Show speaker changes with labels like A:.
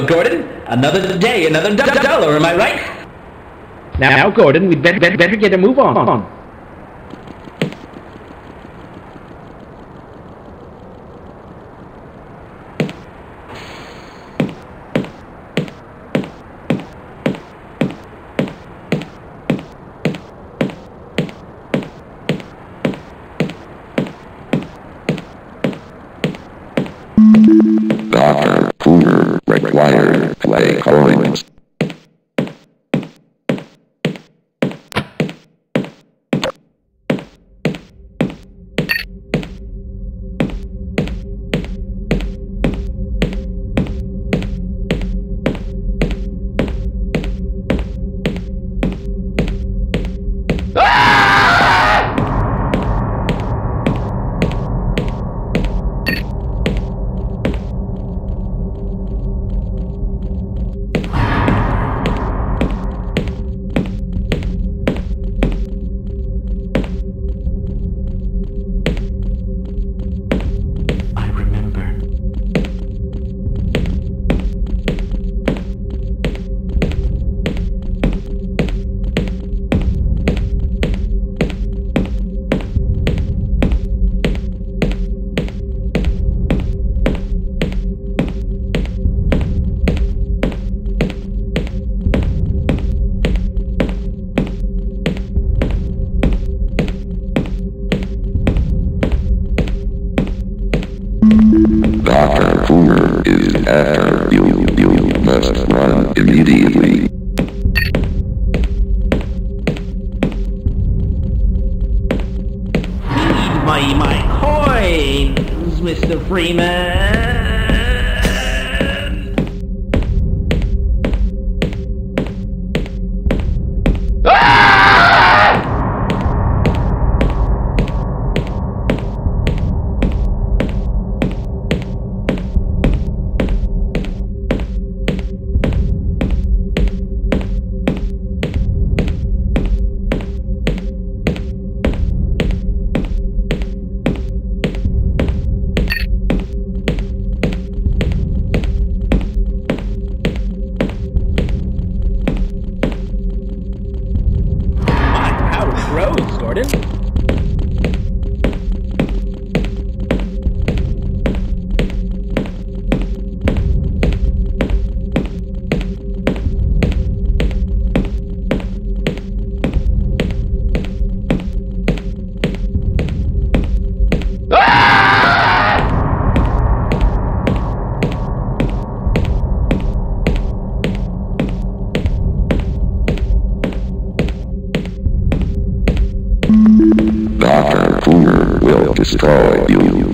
A: go, Gordon. Another day, another do- dollar, am I right?
B: Now, now Gordon, we'd better, better, better get a move on.
C: Dr. is you. You must run immediately.
A: Need my, my coins, Mr. Freeman.
B: Grows,
C: destroy you.